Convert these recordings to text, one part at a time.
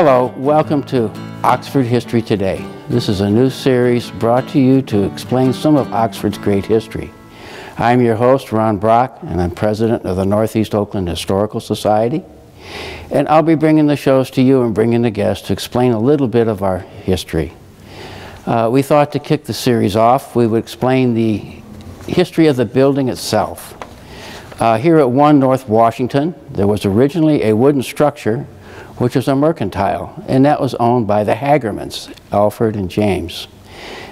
Hello, welcome to Oxford History Today. This is a new series brought to you to explain some of Oxford's great history. I'm your host, Ron Brock, and I'm president of the Northeast Oakland Historical Society. And I'll be bringing the shows to you and bringing the guests to explain a little bit of our history. Uh, we thought to kick the series off, we would explain the history of the building itself. Uh, here at 1 North Washington, there was originally a wooden structure which was a mercantile, and that was owned by the Hagermans, Alfred and James.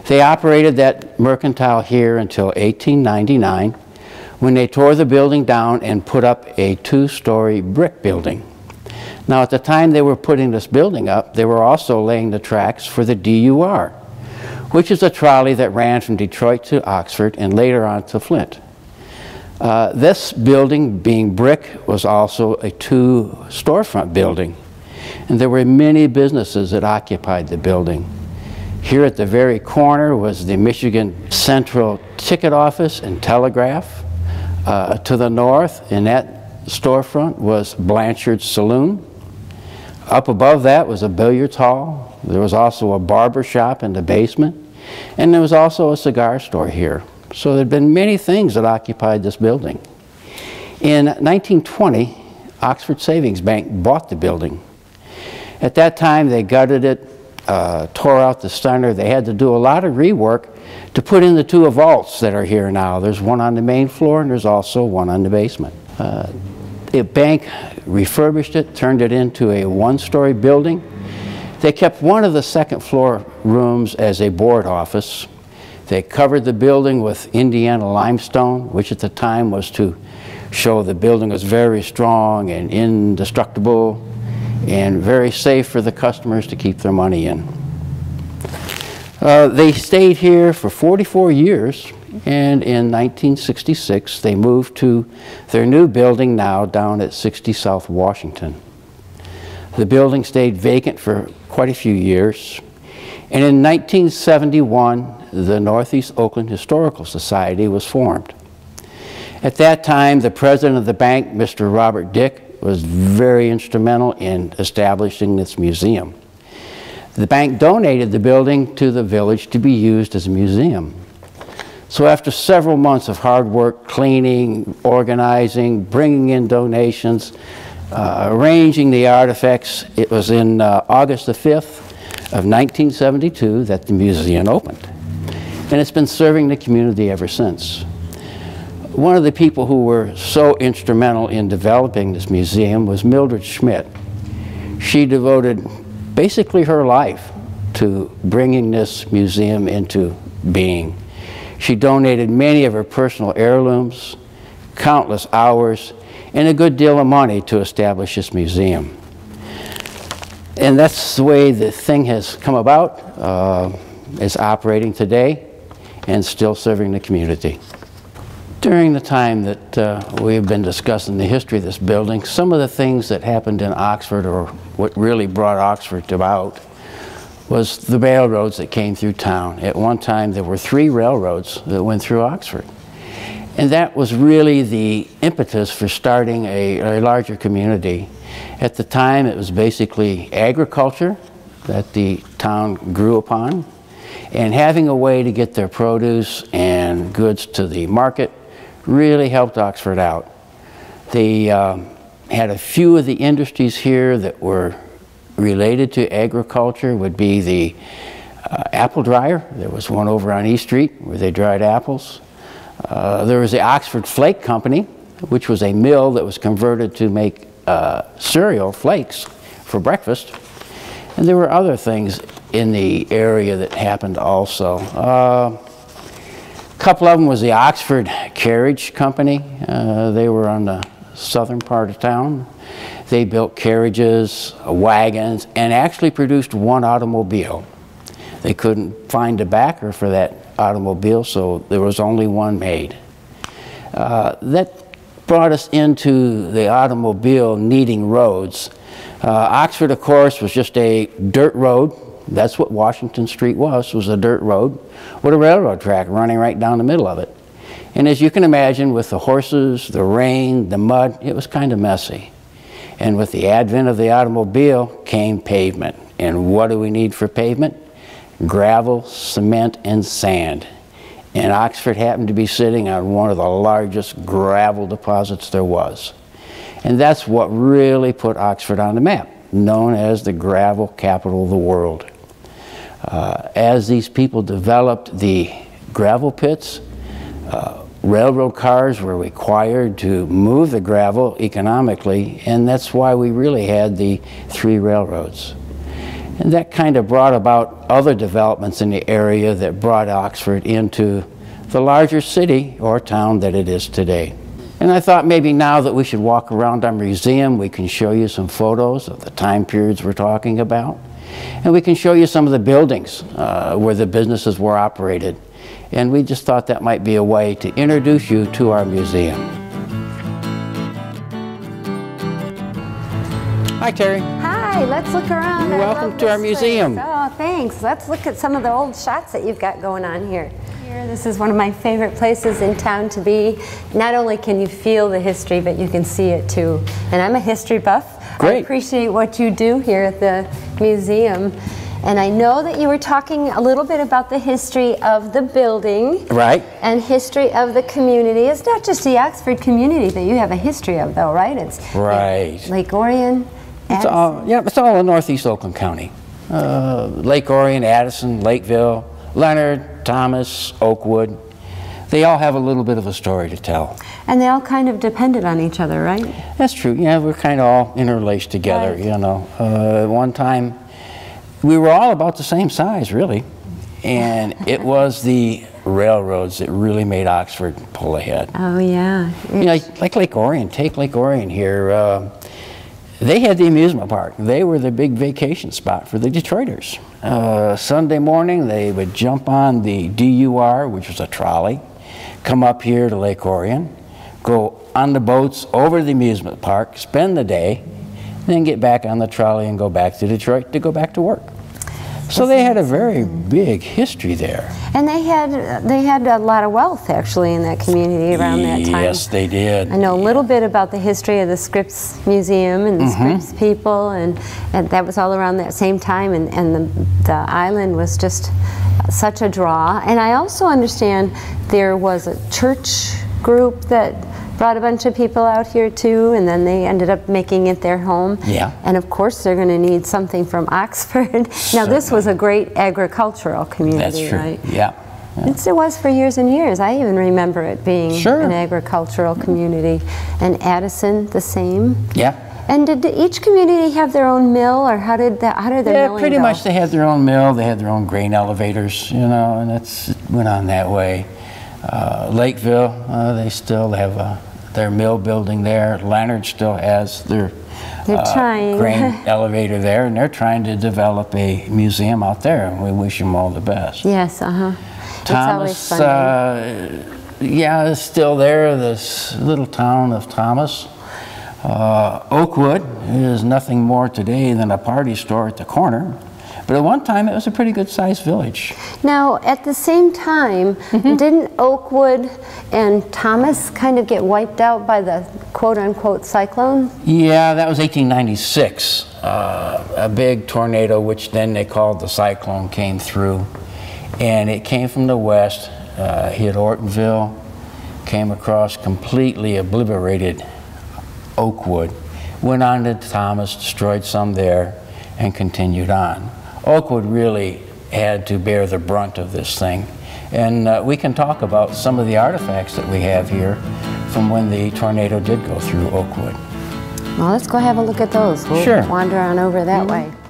They operated that mercantile here until 1899 when they tore the building down and put up a two-story brick building. Now at the time they were putting this building up, they were also laying the tracks for the DUR, which is a trolley that ran from Detroit to Oxford and later on to Flint. Uh, this building, being brick, was also a two storefront building. And there were many businesses that occupied the building. Here at the very corner was the Michigan Central Ticket Office and Telegraph. Uh, to the north, in that storefront, was Blanchard's Saloon. Up above that was a billiards hall. There was also a barber shop in the basement. And there was also a cigar store here. So there had been many things that occupied this building. In 1920, Oxford Savings Bank bought the building. At that time, they gutted it, uh, tore out the center. They had to do a lot of rework to put in the two vaults that are here now. There's one on the main floor and there's also one on the basement. Uh, the bank refurbished it, turned it into a one-story building. They kept one of the second floor rooms as a board office. They covered the building with Indiana limestone, which at the time was to show the building was very strong and indestructible and very safe for the customers to keep their money in. Uh, they stayed here for 44 years and in 1966 they moved to their new building now down at 60 South Washington. The building stayed vacant for quite a few years and in 1971 the Northeast Oakland Historical Society was formed. At that time the president of the bank, Mr. Robert Dick, was very instrumental in establishing this museum. The bank donated the building to the village to be used as a museum. So after several months of hard work, cleaning, organizing, bringing in donations, uh, arranging the artifacts, it was in uh, August the 5th of 1972 that the museum opened. And it's been serving the community ever since one of the people who were so instrumental in developing this museum was Mildred Schmidt. She devoted basically her life to bringing this museum into being. She donated many of her personal heirlooms, countless hours, and a good deal of money to establish this museum. And that's the way the thing has come about, uh, is operating today and still serving the community. During the time that uh, we've been discussing the history of this building, some of the things that happened in Oxford, or what really brought Oxford about, was the railroads that came through town. At one time, there were three railroads that went through Oxford. And that was really the impetus for starting a, a larger community. At the time, it was basically agriculture that the town grew upon, and having a way to get their produce and goods to the market really helped Oxford out. They um, had a few of the industries here that were related to agriculture would be the uh, apple dryer. There was one over on East Street where they dried apples. Uh, there was the Oxford Flake Company, which was a mill that was converted to make uh, cereal flakes for breakfast. And there were other things in the area that happened also. Uh, a couple of them was the Oxford Carriage Company. Uh, they were on the southern part of town. They built carriages, wagons, and actually produced one automobile. They couldn't find a backer for that automobile, so there was only one made. Uh, that brought us into the automobile needing roads. Uh, Oxford, of course, was just a dirt road that's what Washington Street was, was a dirt road with a railroad track running right down the middle of it. And as you can imagine, with the horses, the rain, the mud, it was kind of messy. And with the advent of the automobile came pavement. And what do we need for pavement? Gravel, cement, and sand. And Oxford happened to be sitting on one of the largest gravel deposits there was. And that's what really put Oxford on the map, known as the gravel capital of the world. Uh, as these people developed the gravel pits, uh, railroad cars were required to move the gravel economically, and that's why we really had the three railroads. And that kind of brought about other developments in the area that brought Oxford into the larger city or town that it is today. And I thought maybe now that we should walk around our museum, we can show you some photos of the time periods we're talking about. And we can show you some of the buildings uh, where the businesses were operated. And we just thought that might be a way to introduce you to our museum. Hi, Terry. Hi, let's look around. Welcome to our museum. Place. Oh, thanks. Let's look at some of the old shots that you've got going on here. Here, this is one of my favorite places in town to be. Not only can you feel the history, but you can see it too. And I'm a history buff. Great. I appreciate what you do here at the museum. And I know that you were talking a little bit about the history of the building. Right. And history of the community. It's not just the Oxford community that you have a history of, though, right? It's right. Lake Orion. It's all, yeah, it's all in northeast Oakland County. Uh, Lake Orion, Addison, Lakeville, Leonard, Thomas, Oakwood. They all have a little bit of a story to tell. And they all kind of depended on each other, right? That's true. Yeah, we're kind of all interlaced together, right. you know. Uh, one time, we were all about the same size, really. And it was the railroads that really made Oxford pull ahead. Oh, yeah. You know, like, Lake Orion. Take Lake Orion here. Uh, they had the amusement park. They were the big vacation spot for the Detroiters. Uh, Sunday morning, they would jump on the DUR, which was a trolley, come up here to Lake Orion, go on the boats over to the amusement park, spend the day, then get back on the trolley and go back to Detroit to go back to work. So they had a very big history there. And they had they had a lot of wealth actually in that community around that time. Yes, they did. I know a little bit about the history of the Scripps Museum and the mm -hmm. Scripps people, and, and that was all around that same time. And, and the, the island was just such a draw. And I also understand there was a church group that brought a bunch of people out here too, and then they ended up making it their home. Yeah. And of course, they're going to need something from Oxford. now, this was a great agricultural community, That's true. right? Yeah. Yeah. It was for years and years. I even remember it being sure. an agricultural community. And Addison, the same. Yeah. And did each community have their own mill, or how did that? How did their yeah, pretty go? much they had their own mill. They had their own grain elevators, you know, and that's went on that way. Uh, Lakeville, uh, they still have uh, their mill building there. Leonard still has their uh, grain elevator there, and they're trying to develop a museum out there, and we wish them all the best. Yes, uh-huh. Thomas, uh, yeah, is still there, this little town of Thomas. Uh, Oakwood is nothing more today than a party store at the corner. But at one time, it was a pretty good sized village. Now, at the same time, mm -hmm. didn't Oakwood and Thomas kind of get wiped out by the quote unquote cyclone? Yeah, that was 1896. Uh, a big tornado, which then they called the cyclone, came through. And it came from the west, uh, hit Ortonville, came across, completely obliterated Oakwood, went on to Thomas, destroyed some there, and continued on. Oakwood really had to bear the brunt of this thing. And uh, we can talk about some of the artifacts that we have here from when the tornado did go through Oakwood. Well, let's go have a look at those. We'll sure. wander on over that mm -hmm. way.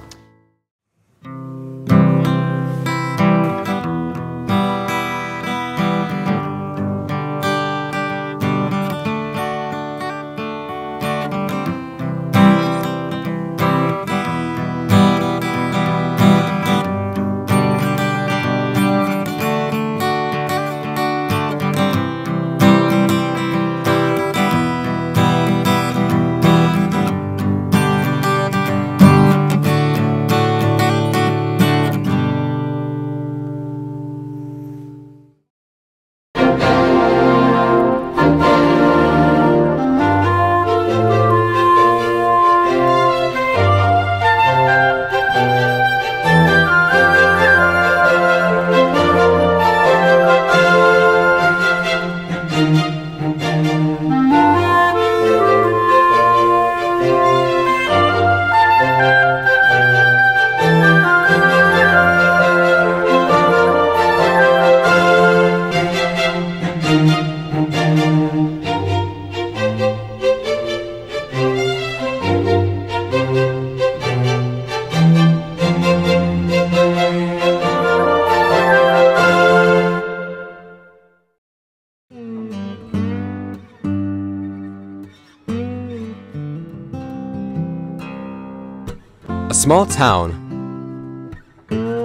Small town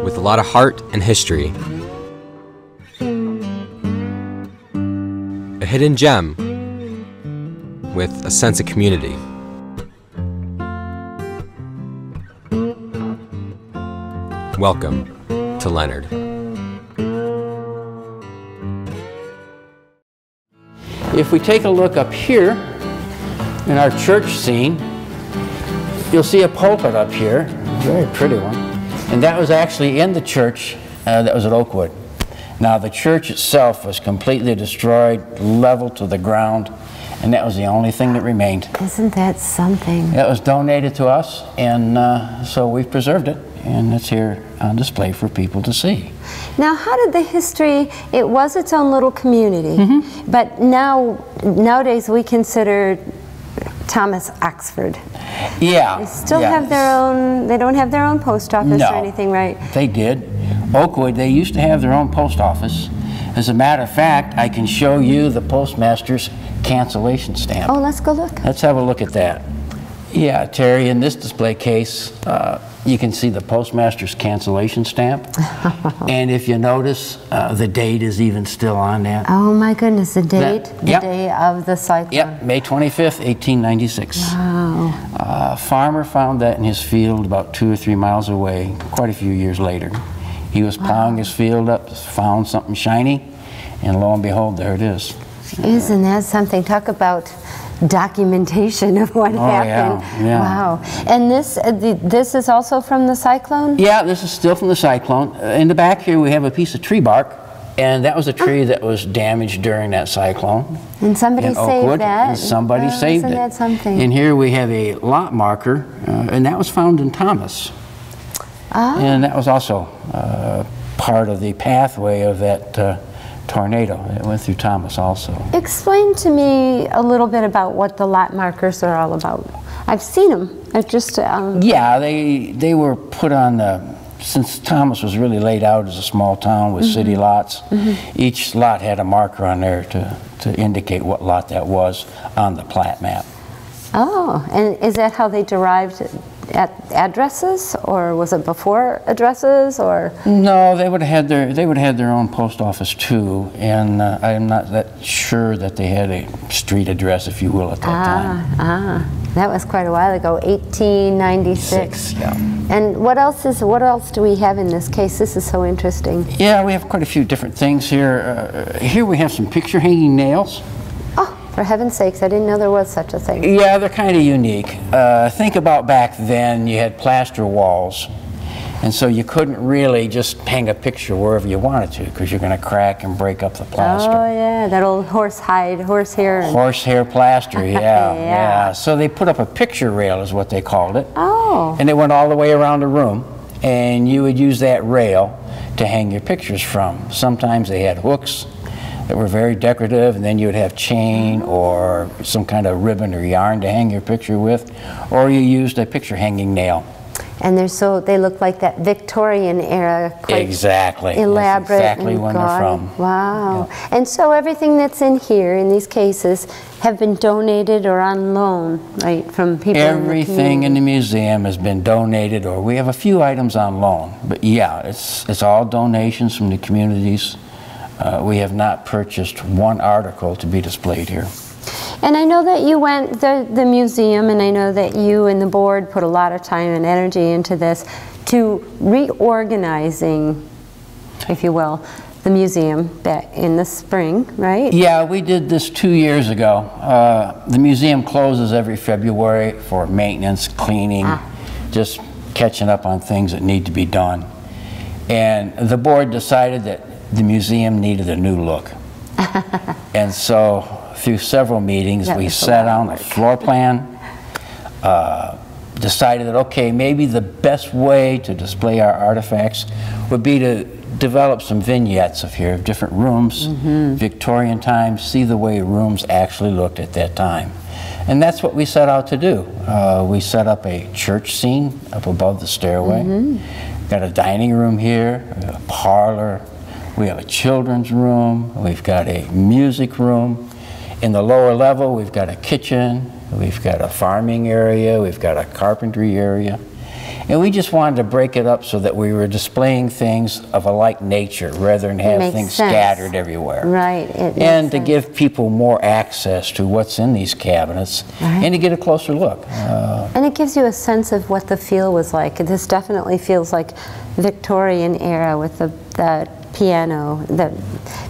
with a lot of heart and history. A hidden gem with a sense of community. Welcome to Leonard. If we take a look up here in our church scene, you'll see a pulpit up here, very pretty one. And that was actually in the church uh, that was at Oakwood. Now, the church itself was completely destroyed, leveled to the ground, and that was the only thing that remained. Isn't that something? That was donated to us, and uh, so we've preserved it, and it's here on display for people to see. Now, how did the history? It was its own little community, Mm-hmm. but now nowadays we consider Thomas Oxford. Yeah. They still yeah. have their own. They don't have their own post office No. or anything, right? They did. Oakwood, they used to have their own post office. As a matter of fact, I can show you the postmaster's cancellation stamp. Oh, let's go look. Let's have a look at that. Yeah, Terry, in this display case, uh, you can see the postmaster's cancellation stamp. and if you notice, uh, the date is even still on that. Oh my goodness, the date, the yep. day of the cyclone. Yep, May 25th, 1896. Wow. A farmer found that in his field about two or three miles away quite a few years later. He was plowing his field up, found something shiny, and lo and behold, there it is. Isn't that something? Talk about documentation of what Oh, yeah, happened. yeah. Wow. And this uh, the, this is also from the cyclone? Yeah, this is still from the cyclone. Uh, In the back here, we have a piece of tree bark, and that was a tree that was damaged during that cyclone. And somebody in saved Oakwood, that. and somebody Oh, saved isn't it. that something? And here we have a lot marker, uh, and that was found in Thomas. Ah. And that was also uh, part of the pathway of that uh, tornado. It went through Thomas also. Explain to me a little bit about what the lot markers are all about. I've seen them. I've just um, Yeah, they they were put on the since Thomas was really laid out as a small town with city lots. Each lot had a marker on there to to indicate what lot that was on the plat map. oh, and is that how they derived at addresses, or was it before addresses, or? No, they would have had their they would have had their own post office too, and uh, I'm not that sure that they had a street address, if you will, at that time. Ah, ah, that was quite a while ago, 1896. Six, yeah. And what else is? What else do we have in this case? This is so interesting. Yeah, we have quite a few different things here. Uh, here we have some picture hanging nails. For heaven's sakes! I didn't know there was such a thing. Yeah, they're kind of unique. Uh, think about back then, you had plaster walls, and so you couldn't really just hang a picture wherever you wanted to because you're going to crack and break up the plaster. Oh yeah, that old horse hide, horse hair. and- Horsehair plaster, yeah, Yeah. yeah. So they put up a picture rail, is what they called it. Oh. And it went all the way around the room, and you would use that rail to hang your pictures from. Sometimes they had hooks that were very decorative, and then you would have chain or some kind of ribbon or yarn to hang your picture with, or you used a picture hanging nail. And they're so they look like that Victorian era, quite Exactly. That's elaborate exactly and when gaudy. from. Wow! And so everything that's in here in these cases have been donated or on loan, right, from people. in the Everything in the museum has been donated, or we have a few items on loan. But yeah, it's, it's all donations from the communities. Uh, we have not purchased one article to be displayed here. And I know that you went the the museum, and I know that you and the board put a lot of time and energy into this to reorganizing, if you will, the museum back in the spring, right? Yeah, we did this two years ago. Uh, the museum closes every February for maintenance, cleaning, just catching up on things that need to be done. And the board decided that the museum needed a new look. and so, through several meetings, That we sat down a floor plan, uh, decided that, okay, maybe the best way to display our artifacts would be to develop some vignettes of here, of different rooms, Victorian times, see the way rooms actually looked at that time. And that's what we set out to do. Uh, we set up a church scene up above the stairway. Got a dining room here, a parlor, we have a children's room, we've got a music room. In the lower level, we've got a kitchen, we've got a farming area, we've got a carpentry area. And we just wanted to break it up so that we were displaying things of a like nature rather than have things sense. scattered everywhere. Right. And to sense. give people more access to what's in these cabinets Right. and to get a closer look. Uh, And it gives you a sense of what the feel was like. This definitely feels like Victorian era with the, the piano, the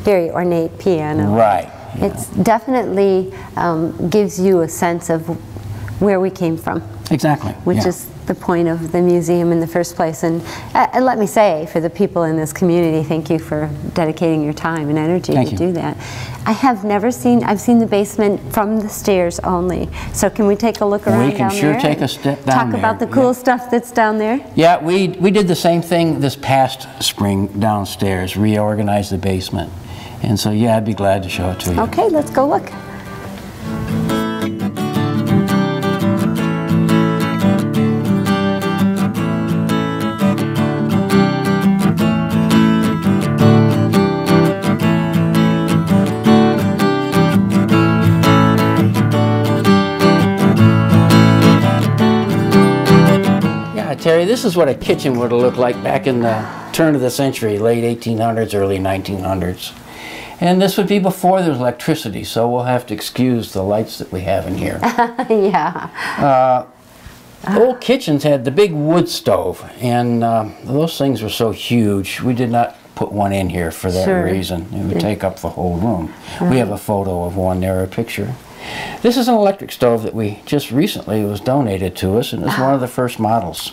very ornate piano. right. yeah. It's definitely um, gives you a sense of where we came from, Exactly. which yeah. is the point of the museum in the first place. And, uh, and let me say, for the people in this community, thank you for dedicating your time and energy Thank to you. do that. I have never seen, I've seen the basement from the stairs only. So can we take a look around We can sure there take a step down Talk about the cool yeah. stuff that's down there? Yeah, we, we did the same thing this past spring downstairs, reorganized the basement. And so, yeah, I'd be glad to show it to you. Okay, let's go look. This is what a kitchen would have looked like back in the turn of the century, late 1800s, early 1900s. And this would be before there was electricity, so we'll have to excuse the lights that we have in here. yeah. Old kitchens had the big wood stove, and uh, those things were so huge, we did not put one in here for that Sure. reason. It would take up the whole room. We have a photo of one there, a picture. This is an electric stove that we just recently was donated to us, and it's one of the first models.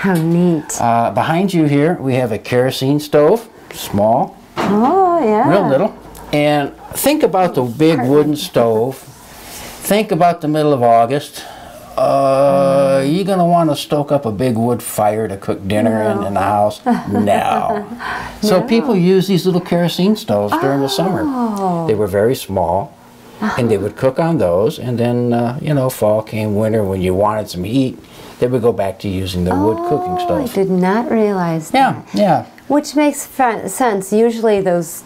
How neat. Uh, behind you here, we have a kerosene stove, small, Oh, yeah. real little. And think about the big wooden stove. Think about the middle of August. Uh, you gonna want to stoke up a big wood fire to cook dinner in, in the house? No. So people use these little kerosene stoves during the summer. They were very small, and they would cook on those. And then, uh, you know, fall came, winter, when you wanted some heat, they would go back to using the wood cooking oh, stove. I did not realize that. Yeah, yeah. Which makes fr- sense. Usually those,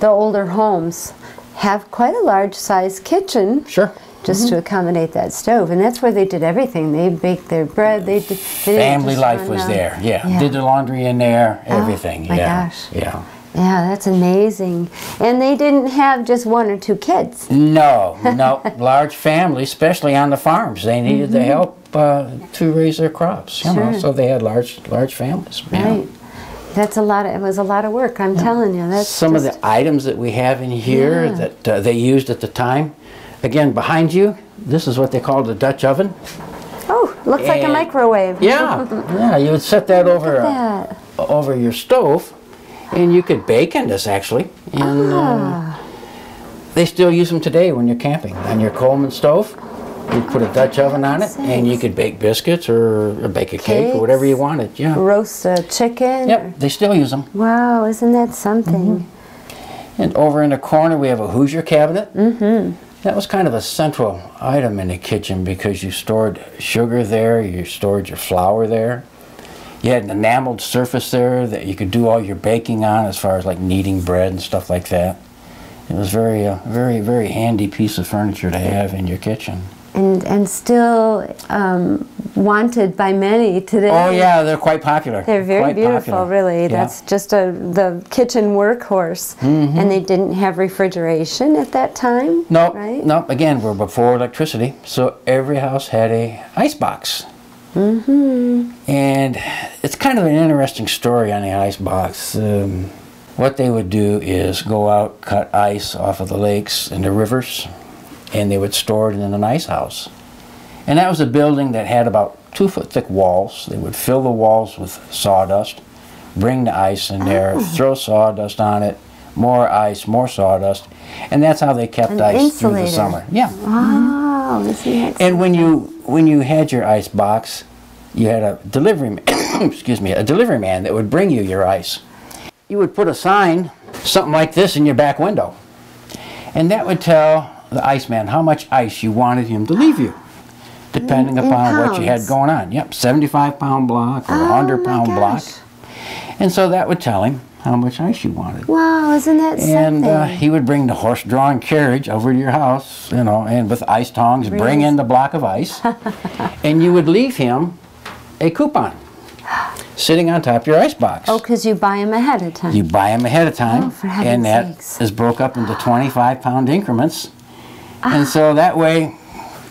the older homes have quite a large size kitchen. Sure. Just to mm-hmm. accommodate that stove. And that's where they did everything. They baked their bread. They, did, they Family life was down- there. Yeah. Yeah. Did the laundry in there, oh, everything. my yeah. gosh. Yeah. Yeah, that's amazing. And they didn't have just one or two kids. No, no. Large families, especially on the farms, they needed the help uh, to raise their crops. You know, Mm-hmm. Sure. so they had large, large families. yeah. Right. That's a lot of, it was a lot of work, I'm telling you. That's Some of the items that we have in here Yeah. that uh, they used at the time. Again, behind you, this is what they called the Dutch oven. Oh, looks like a microwave. Yeah, yeah. You would set that over Look uh, that. over your stove, and you could bake in this actually. And Ah. uh, they still use them today when you're camping on your Coleman stove. You put a Dutch oven on it, and you could bake biscuits or, or bake a cake or whatever you wanted. Yeah. Roast a chicken. Yep. They still use them. Wow, isn't that something? And over in the corner, we have a Hoosier cabinet. Mm-hmm. That was kind of a central item in the kitchen because you stored sugar there, you stored your flour there. You had an enameled surface there that you could do all your baking on, as far as like kneading bread and stuff like that. It was very, uh, very, very handy piece of furniture to have in your kitchen. And and still um, wanted by many today. Oh yeah, they're quite popular. They're very Quite beautiful, popular. really. Yeah. That's just a the kitchen workhorse. And they didn't have refrigeration at that time. No, right? no. Again, we're before electricity, so every house had a ice box. Mm-hmm. And it's kind of an interesting story on the ice box. Um, what they would do is go out, cut ice off of the lakes and the rivers, and they would store it in an ice house. And that was a building that had about two foot thick walls. They would fill the walls with sawdust, bring the ice in there, Oh. throw sawdust on it, more ice, more sawdust, and that's how they kept ice through the summer. Yeah. Wow, isn't And when you when you had your ice box, you had a delivery, excuse me, a delivery man that would bring you your ice. You would put a sign, something like this, in your back window, and that would tell the ice man how much ice you wanted him to leave you, depending In- in upon what you had going on. Yep, 75 pound block or Oh, 100 pound pound block, and so that would tell him how much ice you wanted. Wow, isn't that And something? uh, he would bring the horse-drawn carriage over to your house, you know, and with ice tongs, bring in the block of ice, and you would leave him a coupon. sitting on top of your ice box. Oh, because you buy them ahead of time. You buy them ahead of time, Oh, for and that sakes. is broke up into 25 pound increments. Ah. And so that way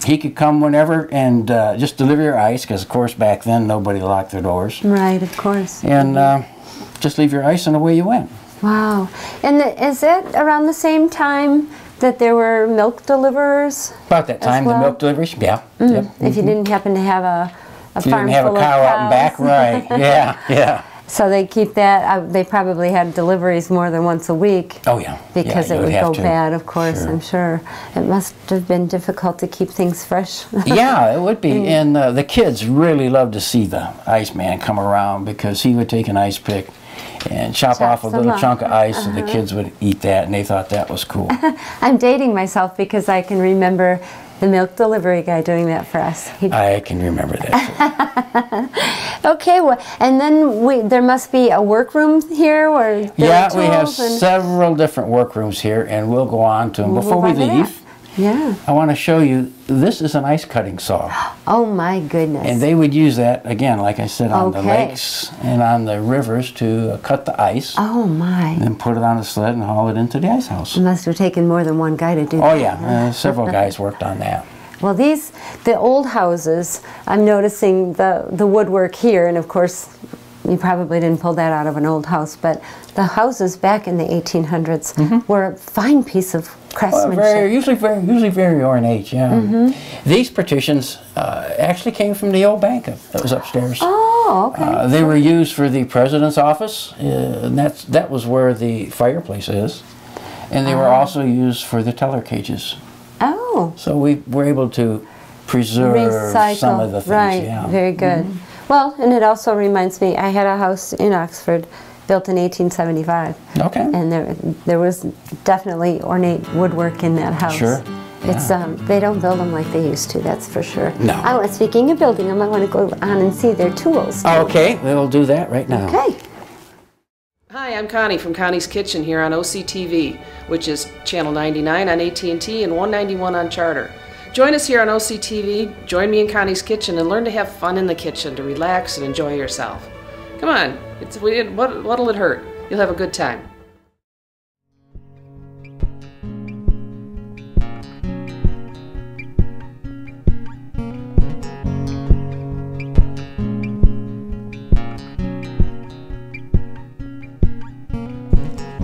he could come whenever and uh, just deliver your ice, because of course back then nobody locked their doors, right, of course. and uh, just leave your ice and away you went. Wow. And the, is it around the same time that there were milk deliverers? About that time, well? the milk deliveries, yeah. Yep. If you didn't happen to have a, a If you farm didn't have a full cow of out and back, right? Yeah, yeah. So they keep that. Uh, they probably had deliveries more than once a week. Oh yeah. Because yeah, it you would go to. bad, of course, Sure. I'm sure. It must have been difficult to keep things fresh. yeah, it would Mm. be. And uh, the kids really loved to see the Iceman come around because he would take an ice pick and chop Chop off a little off. chunk of ice, and the Uh-huh. kids would eat that, and they thought that was cool. I'm dating myself because I can remember the milk delivery guy doing that for us. I can remember that. okay, well, and then we, there must be a workroom here where yeah, we have several different workrooms here, and we'll go on to them. we'll Before we by that. leave, Yeah. I want to show you this is an ice cutting saw. Oh my goodness. And they would use that, again, like I said, on the lakes and on the rivers to uh, cut the ice. oh my. and then put it on a sled and haul it into the ice house. It must have taken more than one guy to do Oh that. yeah, uh, several guys worked on that. Well, these, the old houses, I'm noticing the, the woodwork here, and of course, you probably didn't pull that out of an old house, but the houses back in the 1800s were a fine piece of craftsmanship. Uh, very, usually very, usually very ornate. Yeah. These partitions uh, actually came from the old bank that was upstairs. oh, okay. Uh, they were used for the president's office, uh, and that's that was where the fireplace is, and they were also used for the teller cages. oh, So we were able to preserve recycle. some of the things. right, Yeah. very good. Well, and it also reminds me, I had a house in Oxford built in 1875. Okay. And there, there was definitely ornate woodwork in that house. Sure. It's um, they don't build them like they used to. That's for sure. No. I want. Speaking of building them, I want to go on and see their tools. Okay, we'll do that right now. Okay. Hi, I'm Connie from Connie's Kitchen here on OCTV, which is channel 99 on AT&T and 191 on Charter. Join us here on OCTV, join me in Connie's Kitchen and learn to have fun in the kitchen, to relax and enjoy yourself. Come on, it's, we- what, what'll it hurt? You'll have a good time.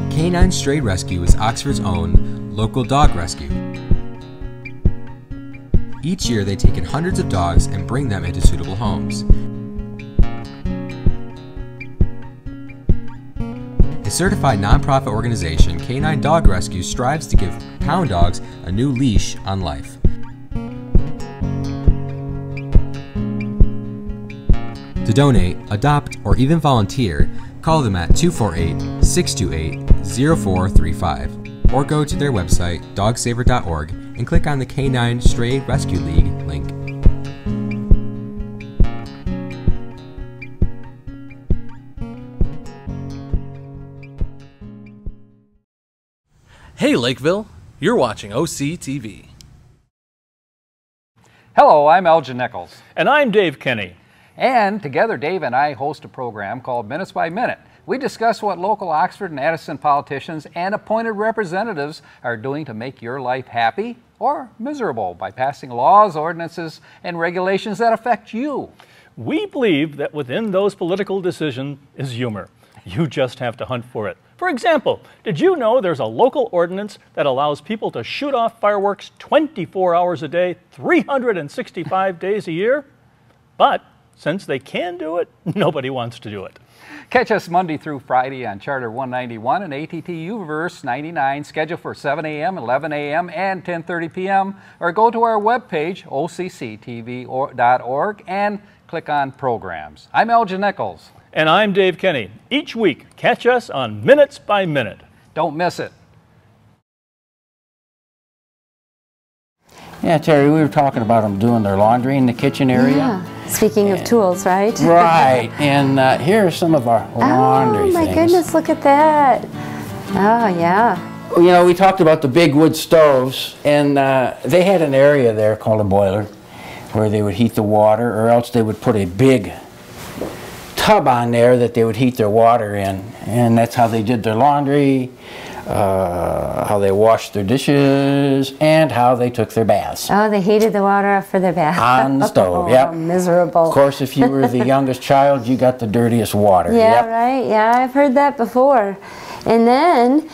Canine Stray Rescue is Oxford's own local dog rescue. Each year, they take in hundreds of dogs and bring them into suitable homes. A certified nonprofit organization, Canine Dog Rescue strives to give pound dogs a new leash on life. To donate, adopt, or even volunteer, call them at 248 628 0435 or go to their website, dogsaver.org, and click on the Canine Stray Rescue League Hey Lakeville, you're watching OCTV. Hello, I'm Elgin Nichols. And I'm Dave Kenny. And together, Dave and I host a program called Minutes by Minute. We discuss what local Oxford and Addison politicians and appointed representatives are doing to make your life happy or miserable by passing laws, ordinances, and regulations that affect you. We believe that within those political decisions is humor. You just have to hunt for it. For example, did you know there's a local ordinance that allows people to shoot off fireworks 24 hours a day, 365 days a year? But since they can do it, nobody wants to do it. Catch us Monday through Friday on Charter 191 and ATT Uverse 99, scheduled for 7 a.m., 11 a.m., and 10:30 p.m. Or go to our webpage occtv.org and click on Programs. I'm Elgin Nichols. And I'm Dave Kenny. Each week, catch us on Minutes by Minute. Don't miss it. Yeah, Terry, we were talking about them doing their laundry in the kitchen area. Yeah. Speaking of tools, right? Right, and uh, here are some of our laundry Oh my things. goodness! Look at that. Oh yeah. You know, we talked about the big wood stoves, and uh, they had an area there called a boiler where they would heat the water, or else they would put a big tub on there that they would heat their water in, and that's how they did their laundry, uh, how they washed their dishes, and how they took their baths. Oh, they heated the water up for their bath. On the stove, oh, yep. Miserable. Of course, if you were the youngest child, you got the dirtiest water. Yeah, yep. right. Yeah, I've heard that before. And then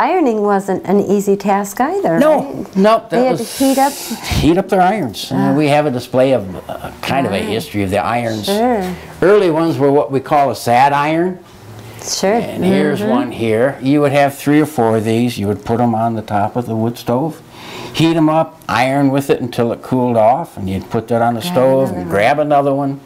ironing wasn't an easy task either. No, right? no, that They had was to heat up. heat up their irons. Uh, we have a display of uh, kind of a history of the irons. Sure. Early ones were what we call a sad iron. Sure. And here's one here. You would have three or four of these. You would put them on the top of the wood stove, heat them up, iron with it until it cooled off, and you'd put that on the stove and grab another one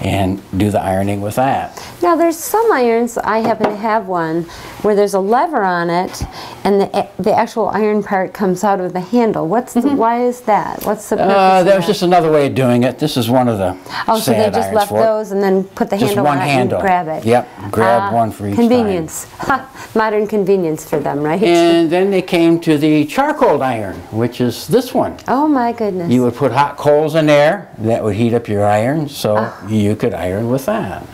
and do the ironing with that. Now there's some irons, I happen to have one, where there's a lever on it and the, the actual iron part comes out of the handle. What's the, why is that? What's the purpose Uh, of that was just another way of doing it. This is one of the Oh, so they just left those and then put the Just handle one on it handle. and grab it. Yep, grab Ah, one for each Convenience. Modern convenience for them, right? And then they came to the charcoal iron, which is this one. oh my goodness. You would put hot coals in there, that would heat up your iron, so Ah. you could iron with that.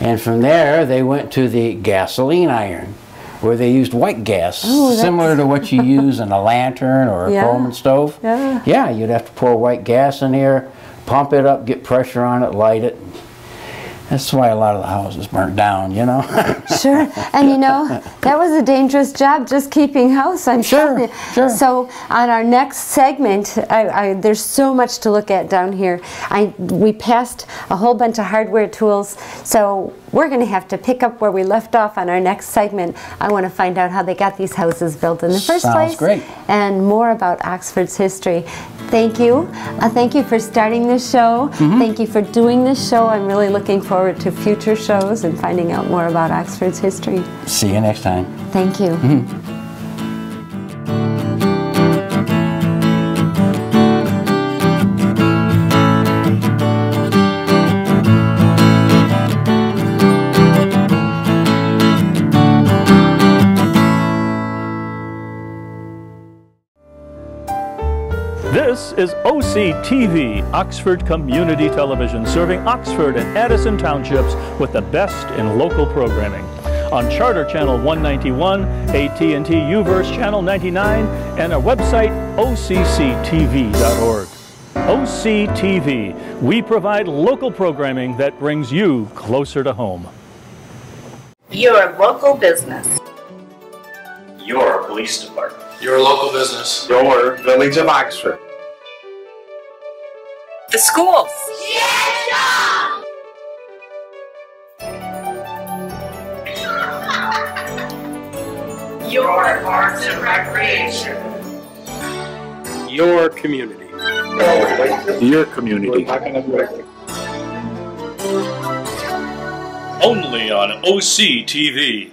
And from there, they went to the gasoline iron, where they used white gas, Oh, similar to what you use in a lantern or a Yeah. Coleman stove. Yeah. Yeah, you'd have to pour white gas in here, pump it up, get pressure on it, light it. That's why a lot of the houses burnt down, you know? Sure, and you know that was a dangerous job just keeping house. I'm Sure, sure. So on our next segment, I, I, there's so much to look at down here. I we passed a whole bunch of hardware tools, so we're going to have to pick up where we left off on our next segment. I want to find out how they got these houses built in the first Sounds place, great. and more about Oxford's history. Thank you. Uh, thank you for starting this show. Mm-hmm. Thank you for doing this show. I'm really looking forward to future shows and finding out more about Oxford's history. See you next time. Thank you. Mm-hmm. This is OCTV, Oxford Community Television, serving Oxford and Addison Townships with the best in local programming. On Charter Channel 191, AT&T UVerse Channel 99, and our website occtv.org. OCTV, we provide local programming that brings you closer to home. Your local business. Your police department. Your local business. Your village of Oxford. The schools. Your parks and recreation. Your community. Your community. Only on OCTV.